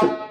you